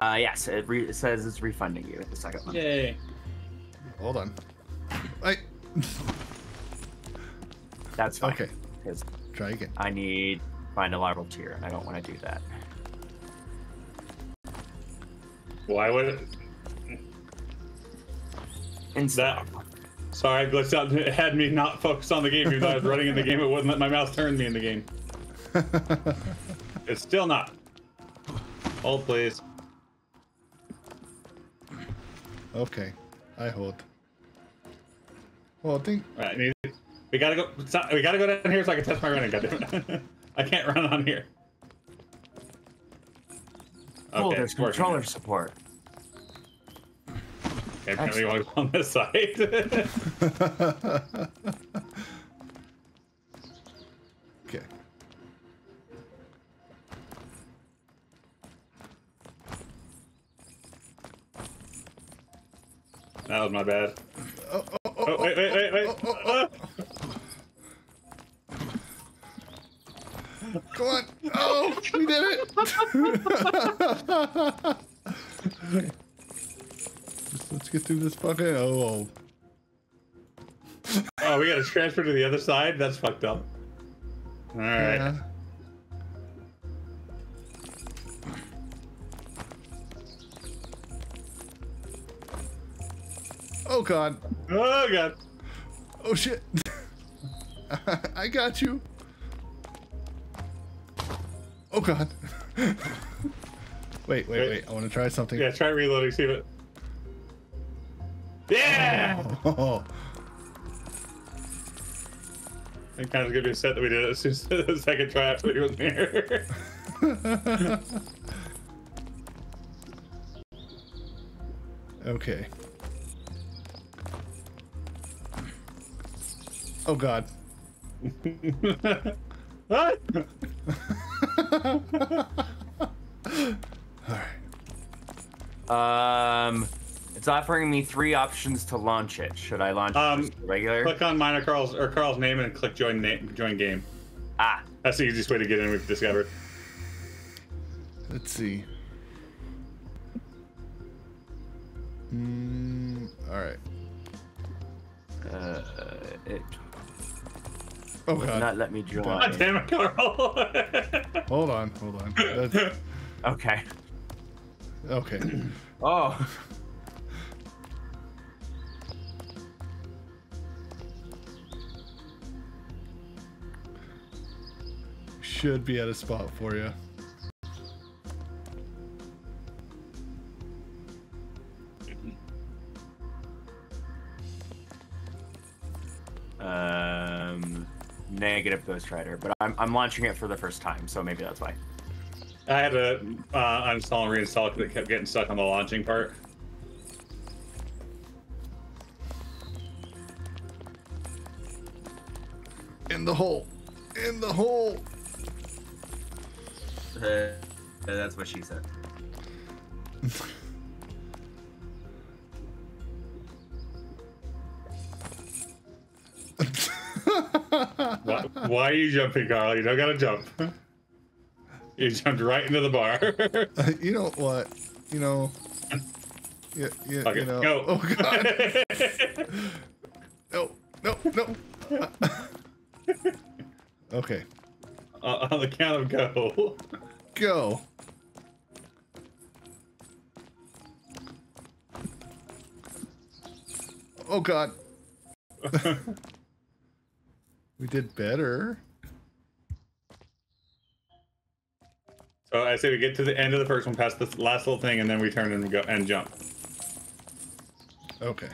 Uh, yes, it, re- it says it's refunding you the second one. Yay. Hold on. I That's fine. okay. Try again. I need find a larval tier, and I don't want to do that. Why would it? Instead, That. Sorry, I glitched out. It had me not focus on the game. Even though I was running in the game, it wouldn't let my mouse turn me in the game. It's still not. Hold, please. Okay. I hold. Holding. Right, need- we gotta go. stop- We gotta go down here so I can test my running. Goddammit. I can't run on here. cool. Okay, there's it's working. controller support. Okay, apparently you want to go on this side. that was my bad. Oh, oh, oh, Oh, wait, wait, wait, wait. Ah. Come on. Oh, we did it. Let's get through this fucking. Oh, Oh, we gotta transfer to the other side? That's fucked up. Alright. yeah. Oh god. Oh, God. Oh shit. I got you. Oh god. wait, wait, Wait. wait. I want to try something. Yeah, try reloading, see it. Yeah! Oh, I kind of gonna be upset that we did it as soon as the second try after he was here. okay. Oh god. what? Alright. Um, it's offering me three options to launch it. Should I launch Um, just regular? Click on mine or Carl's or Carl's name and click join name join game. Ah, That's the easiest way to get in. We've discovered. Let's see. Oh would god. not let me draw. God damn it, Carl. Hold on, hold on. That's, Okay. okay. Oh, Should be at a spot for you. um, negative Ghost Rider, but I'm I'm launching it for the first time, so maybe that's why. I had to uh, uninstall and reinstall because it kept getting stuck on the launching part. In the hole. In the hole. Uh, that's what she said. Why, are you jumping, Carl? You don't gotta jump. You jumped right into the bar. you know what? You know. Yeah, yeah, Fuck you know. go. Oh god. no, no, no. okay, Uh, on the count of go. go. Oh god. We did better. So I say we get to the end of the first one, past this last little thing, and then we turn and go and jump. Okay.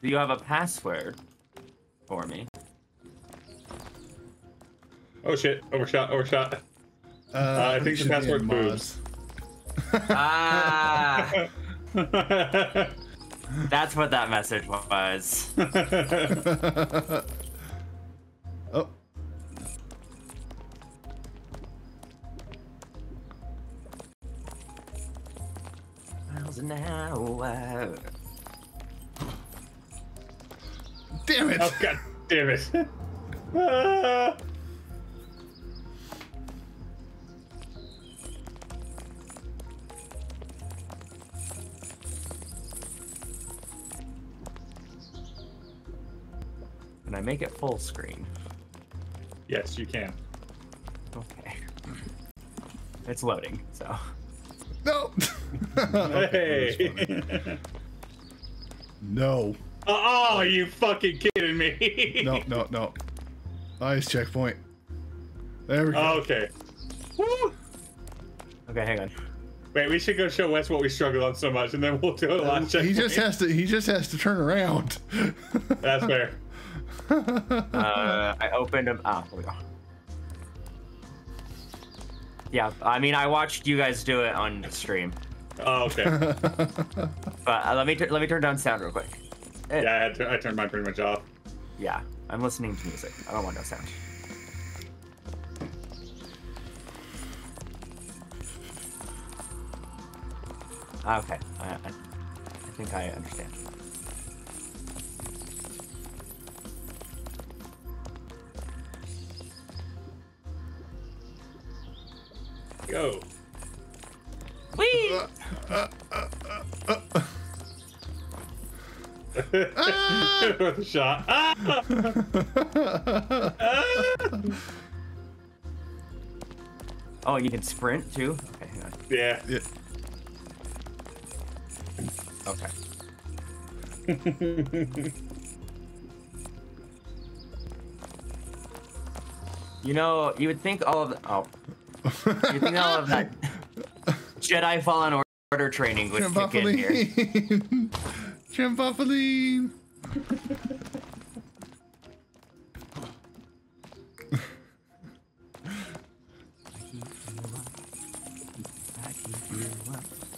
Do you have a password for me? Oh shit! Overshot! Overshot! Uh, I think the should be in password mods. Ah, that's what that message was. oh. Miles an hour. Damn it! oh god damn it! Ah. I make it full screen? Yes, you can. Okay. It's loading, so. No. Hey. no. oh, you fucking kidding me? No, no, no. Nice checkpoint. There we go. Oh, okay. Woo! Okay, hang on. Wait, we should go show Wes what we struggled on so much, and then we'll do a last checkpoint. he just has to. He just has to turn around. That's fair. Uh, I opened them. Ah, there we go. Yeah, I mean, I watched you guys do it on stream, Oh, okay. but uh, let me tur- let me turn down sound real quick. Eh, Yeah, I, had to, I turned mine pretty much off. yeah, I'm listening to music. I don't want no sound. Ah, Okay, I, I, I think I understand. Go. Whee! Worth a shot. Ah! Oh, you can sprint too. Okay, hang on. Yeah. Yeah. Okay. You know, you would think all of the, oh, you think all of that Jedi Fallen Order training would kick in here. Trampoline. Trampoline.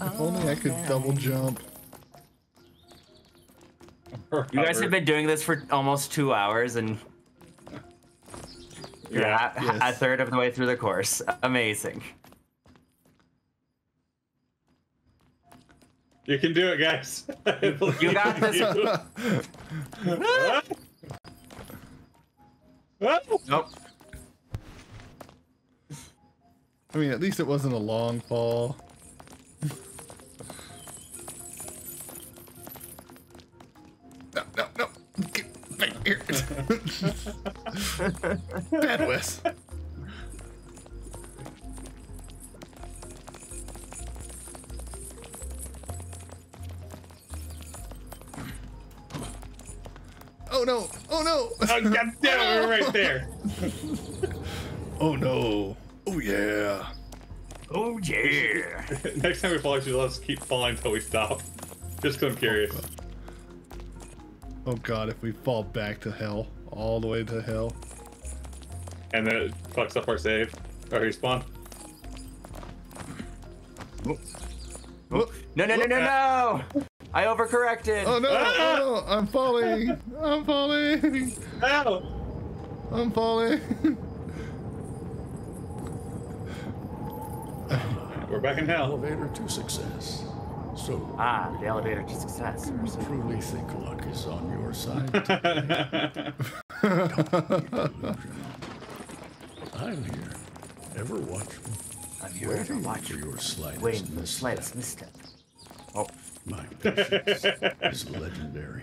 If oh, only I could double jump. You guys have been doing this for almost two hours, and you're Yeah. a, yes. a third of the way through the course. Amazing. You can do it, guys. You got this. Nope. I mean, at least it wasn't a long fall. no, no, no. Get back here. Bad Wes. Oh no! Oh no! Oh, God damn it, we're right there. Oh no! Oh yeah! Oh yeah. Next time we fall, actually, let's keep falling until we stop. Just 'cause I'm curious. Oh god, oh, if we fall back to hell, all the way to hell. And then it fucks up our save. Or respawn. No, no, no, no, no! I overcorrected. Oh no! Ah! Oh no! I'm falling! I'm falling! Ow! I'm falling! We're back in hell. elevator to success. So, Ah, the elevator to success. you truly think luck is on your side? I'm here, ever watchful, I'm here to waiting watch for your slightest Waiting for the misstep. slightest misstep. Oh, My patience is legendary.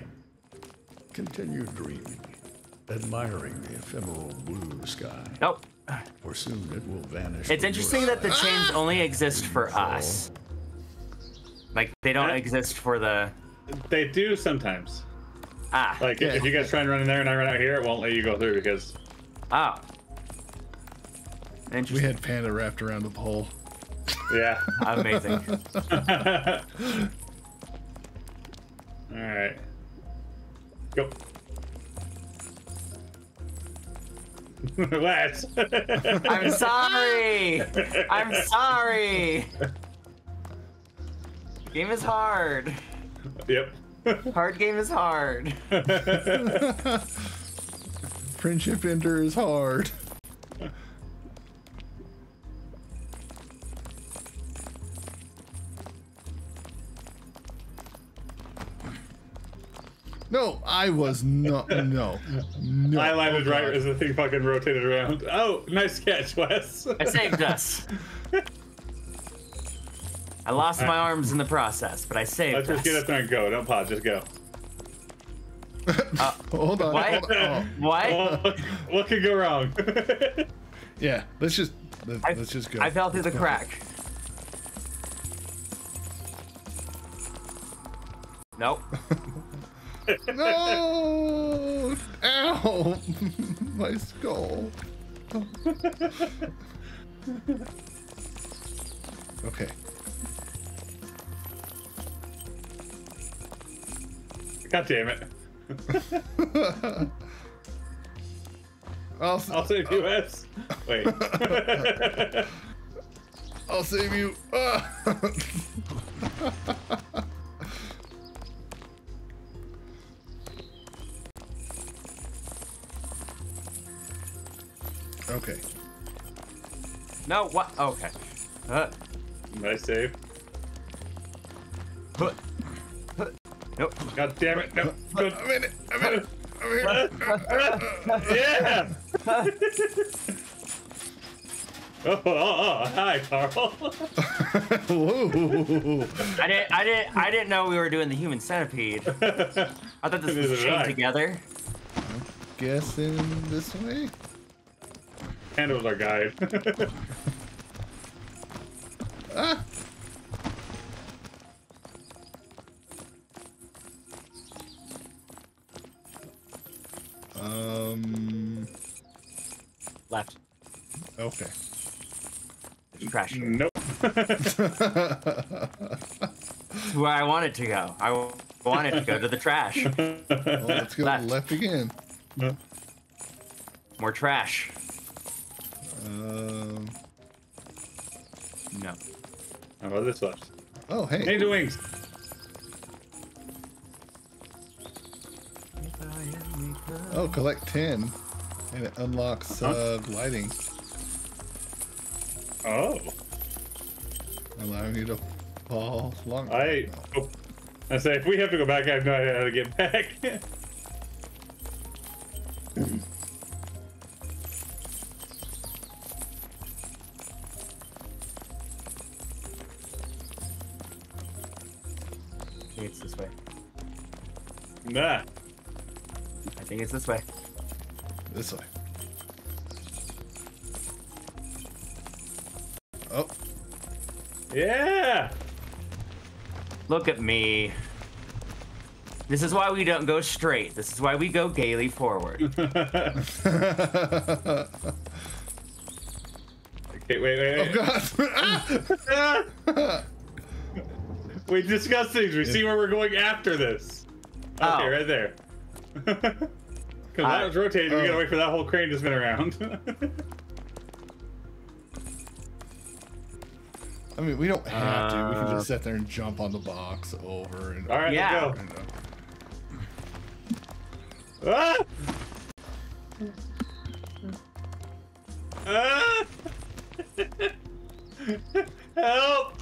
Continue dreaming, admiring the ephemeral blue sky, nope. for soon it will vanish. It's interesting that the chains only exist for us. Like they don't Huh? exist for the They do sometimes. Ah Like, Yeah. if you guys try and run in there and I run out here, it won't let you go through because. oh. we had Panda wrapped around the pole. Yeah. Amazing. Alright. Go. Let's. I'm sorry. I'm sorry. Game is hard. Yep. Hard game is hard. Friendship ender is hard. No, I was not. No, no. I landed right as the thing fucking rotated around. Oh, nice catch, Wes. I saved us. I lost my arms in the process, but I saved Let's just us. get up there and go. Don't pause, just go. Hold on. What? Hold on. Oh, What? what, what could go wrong? yeah, let's just let, I, us just go. I fell through the Let's go. crack. Nope. No! Ow! My skull. okay. God damn it. I'll, I'll save you, S. Wait. I'll save you. Okay. No, what? Okay. Uh, nice save. God damn it. No. Good. I'm in it. I'm in it. I'm here. yeah! oh, oh, oh, hi, Carl. Whoa. I didn't. I didn't. I didn't know we were doing the human centipede. I thought this Neither was did chained I. together. Guessing this way? Handles our guide. Um. Left. Okay. Crash. nope. Where I wanted to go. I w- wanted to go to the trash. Well, let's go Left. left, again. More trash. Um. No. How about this left? Oh, hey. Angel wings. Collect 10. And it unlocks uh, gliding, Oh. allowing you to fall long. I. Oh. I say, if we have to go back, I have no idea how to get back. It's this way. nah. I think it's this way. This way. Oh, Yeah. Look at me. This is why we don't go straight. This is why we go gaily forward. Okay, wait, wait, wait. oh wait. God! Ah! we discussed things. We see where we're going after this. Okay, Oh. right there. Because that was rotating. We gotta oh. wait for that whole crane to spin around. I mean, we don't have to. We can Uh, just sit there and jump on the box over and All right, Yeah. let's uh, go. Ah! Ah! Help!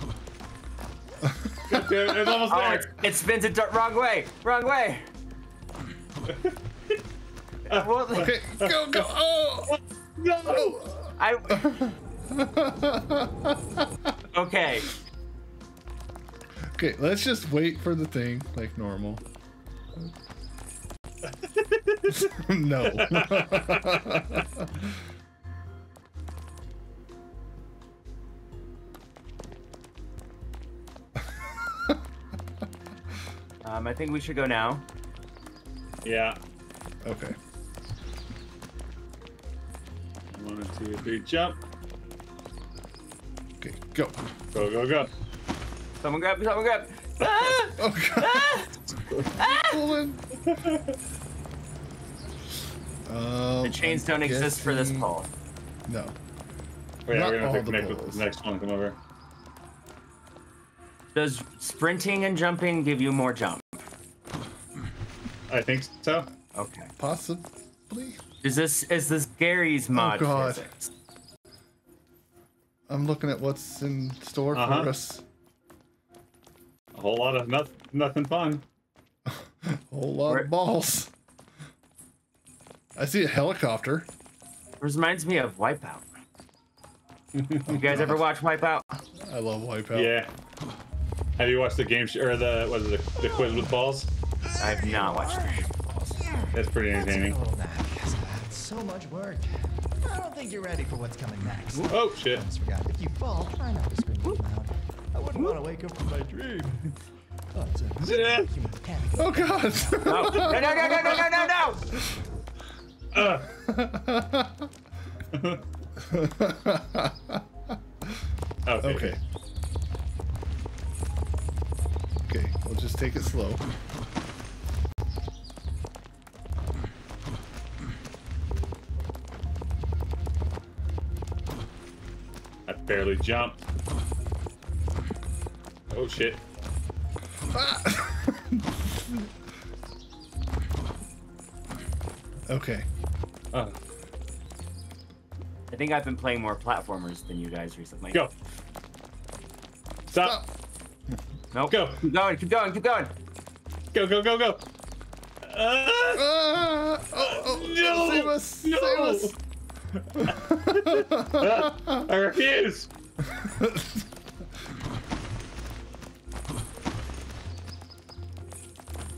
God it's almost Oh, there. it's, it spins it the wrong way. Wrong way. Well, Okay, go, go! Oh! No! I. Okay. Okay, let's just wait for the thing like normal. no. Um, I think we should go now. Yeah. okay. One, two, three, jump. Okay, go. Go, go, go. Someone grab. Someone grab. Ah! Oh god. Ah! Pulling. Um, The chains I'm don't exist for this pole. No. Oh, yeah, Not we're gonna all have to connect with the next one. Come over. Does sprinting and jumping give you more jump? I think so. Okay. Possibly. Is this is this Garry's Mod Oh, God. physics? I'm looking at what's in store Uh-huh. for us. A whole lot of nothing, nothing fun. a Whole lot Where- of balls. I see a helicopter. Reminds me of Wipeout. You guys ever watch Wipeout? I love Wipeout. Yeah. Have you watched the game sh- or the what is it, the, the quiz with balls? I have not watched that. That's pretty entertaining. So much work. I don't think you're ready for what's coming next. Oh shit. If you fall, try not to scream too loud. I wouldn't want to wake up from my dream. Oh, yeah. oh god! no, no, no, no, no, no, no, no! Uh. Oh, okay. okay. Okay, we'll just take it slow. Barely jump. Oh shit! Okay. Oh, I think I've been playing more platformers than you guys recently. go! Stop! Nope. Go. Keep going, keep going, keep going. Go! Go! Go! Go! Uh, Ah! oh, oh, no! Save us! No! Save us! I refuse!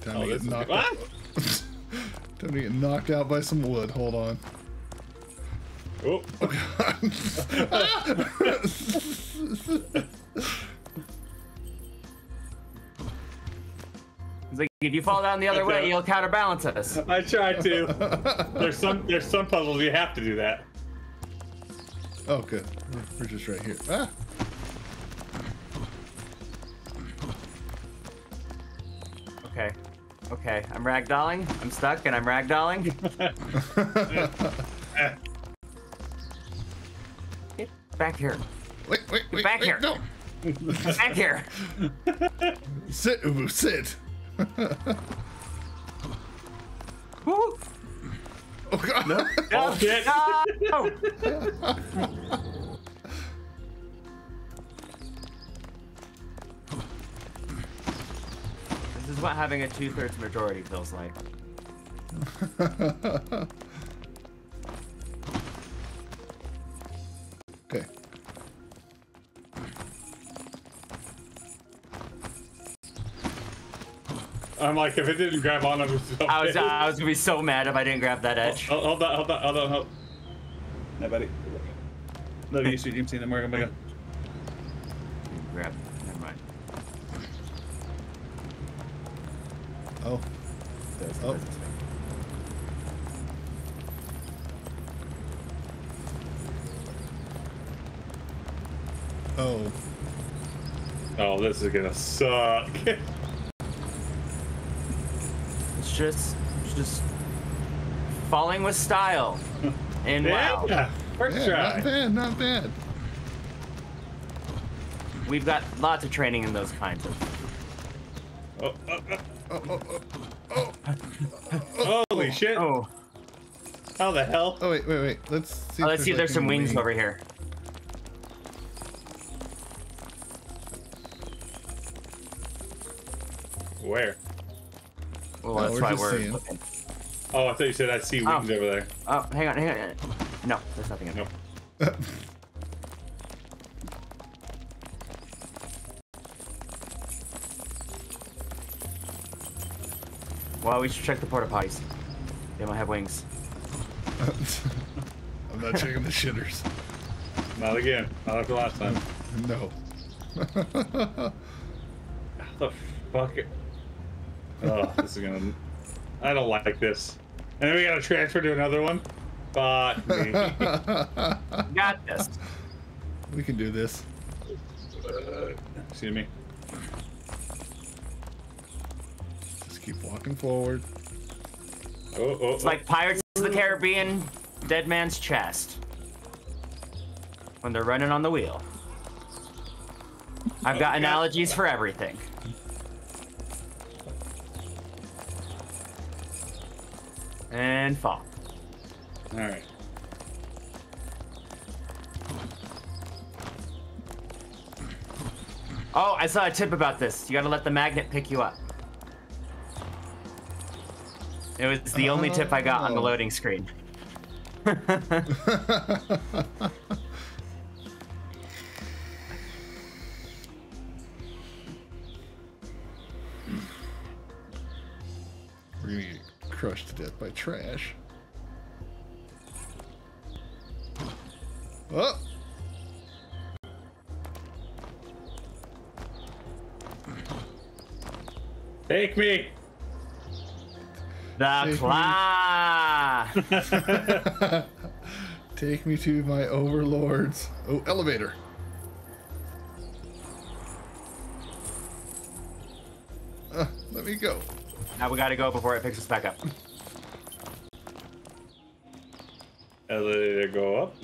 Time Oh, to get knocked out. Time to get knocked out by some wood. Hold on. Oh, oh It's like if you fall down the other way, you'll counterbalance us. I tried to. There's some there's some puzzles you have to do that. Oh, good. We're, we're just right here. Ah! Okay. Okay, I'm ragdolling. I'm stuck and I'm ragdolling. Get back here. Wait, wait, wait. back wait, here. No! Get back here. Sit, Ubu, sit! Oh, God. No, Oh, shit. no! This is what having a two-thirds majority feels like. I'm like, if it didn't grab on, I was. So I was, pissed. I was gonna be so mad if I didn't grab that edge. Hold, hold on, hold that, hold on, hold. No, buddy. Love you, sweet Jimmy. I'm working, I'm Grab. Never mind. Oh. Oh. Oh. Oh, this is gonna suck. It's just, just falling with style. And wow, yeah, first Yeah, try. not bad, not bad. we've got lots of training in those kinds of. Oh, oh, oh. Oh, oh, oh, Holy shit! Oh, How the hell? oh, wait, wait, wait. Let's see. oh let's see if there's like some wings wing. over here. Where? Well, No, that's we're why just we're seeing. looking. Oh, I thought you said I see Oh. wings over there. Oh, hang on, hang on. No, there's nothing in there. Nope. Well, we should check the porta potties. They might have wings. I'm not checking the shitters. Not again. Not after last time. No. How the fuck? Oh, this is gonna. I don't like this. And then we gotta transfer to another one. Fuck me. Got this. we can do this. Excuse me. Just keep walking forward. Oh, oh, oh, It's like Pirates of the Caribbean, Dead Man's Chest. When they're running on the wheel. I've got Okay. analogies for everything. And fall. All right. Oh, I saw a tip about this. You gotta let the magnet pick you up. It was the only tip I got on the Oh. loading screen. crushed to death by trash. Oh! Take me. The claw. Take me to my overlords. Oh, elevator. Now we gotta go before it picks us back up. Elevator go up.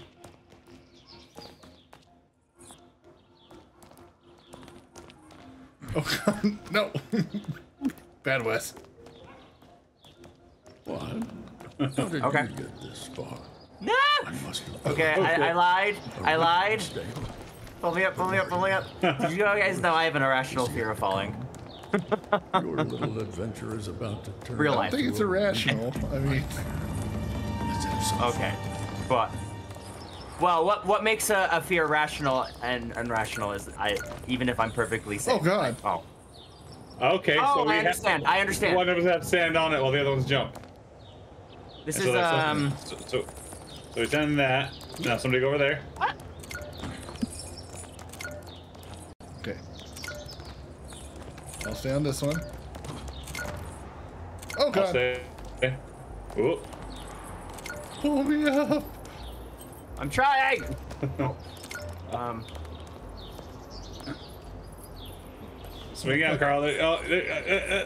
Oh god, no. Bad Wes. What? How did Okay. you get this far? No. I must have Okay, I, I lied. I lied. Pull me up, pull me up, pull me up. Did you guys know I have an irrational fear of falling? Your little adventure is about to turn Real out I think it's irrational. I mean, Let's have some Okay, but well, what what makes a, a fear rational and irrational is I even if I'm perfectly safe. oh god. Oh, Okay, oh, so we I have- understand. I understand. One of us have to stand on it while the other ones jump. This So is that's um. so, so, so we send that. Now somebody go over there. Okay. I'll stay on this one. Oh I'll god. stay. Ooh. Pull me up. I'm trying. um. Swing out, Carl. Oh, uh, uh, uh.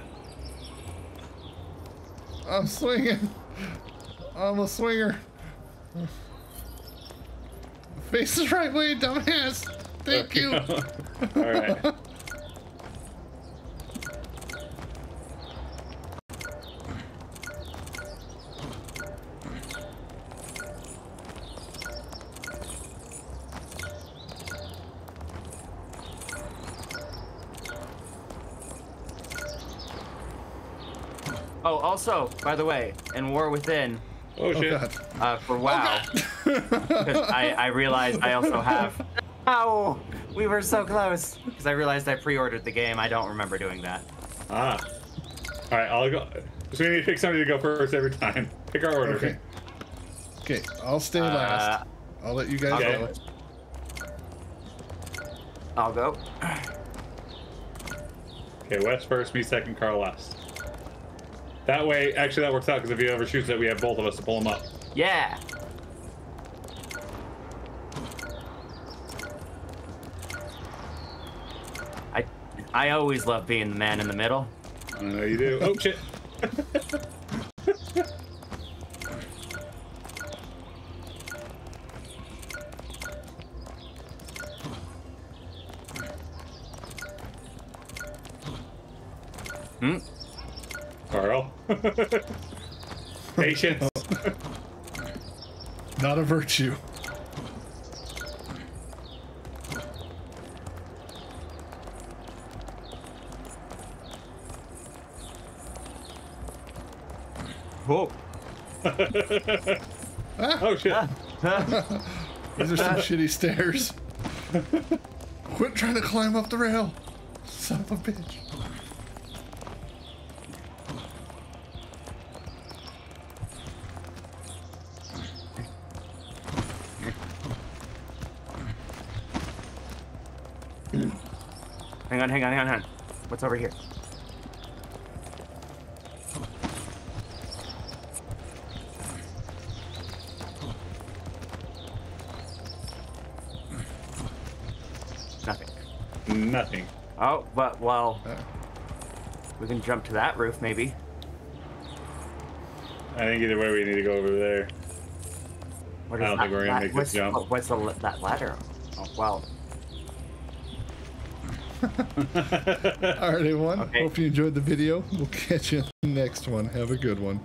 I'm swinging. I'm a swinger. Face the right way, dumbass. Thank you. All right. Oh, also, by the way, in War Within, Oh Oh shit. god. uh, for WoW, 'cause I I realized I also have. Ow! We were so close. Because I realized I pre-ordered the game. I don't remember doing that. Ah. All right, I'll go. So we need to pick somebody to go first every time. Pick our order. Okay. Okay, I'll stay Uh, last. I'll let you guys Okay. go. I'll go. Okay, Wes first, me second, Carl last. That way, actually, that works out because if he ever shoots it, we have both of us to pull him up. Yeah. I I always love being the man in the middle. I know you do. Oh shit. Hmm? Carl. Patience. Not a virtue. Oh. Oh shit. These are some shitty stairs. Quit trying to climb up the rail. Son of a bitch. Hang on, hang on, hang on, hang on. What's over here? Nothing. Nothing. Oh, but well, Uh, we can jump to that roof maybe. I think either way we need to go over there. I don't that think we're gonna make this what's, jump. oh, What's the, that ladder? Oh, well. Alright, everyone. Okay. Hope you enjoyed the video. We'll catch you next one. Have a good one.